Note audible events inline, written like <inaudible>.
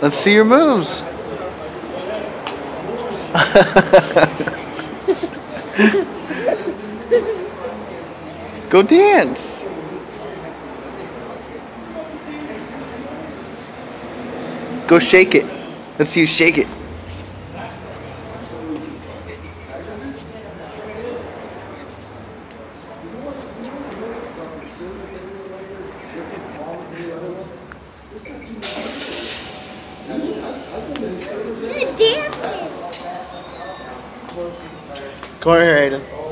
Let's see your moves. <laughs> Go dance. Go shake it. Let's see you shake it. Come over here, Aiden.